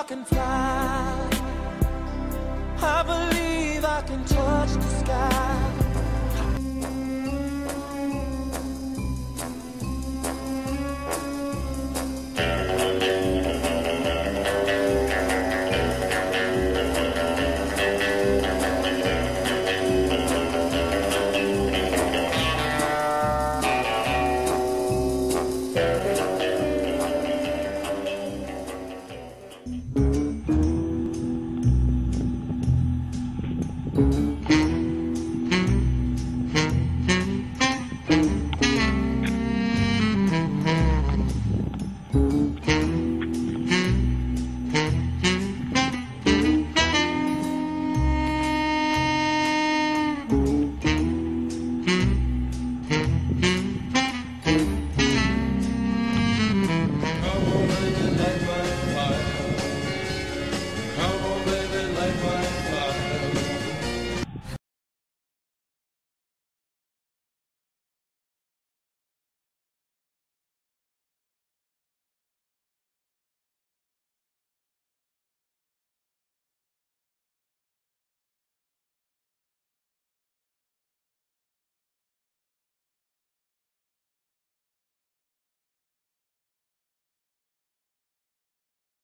I can fly. I believe.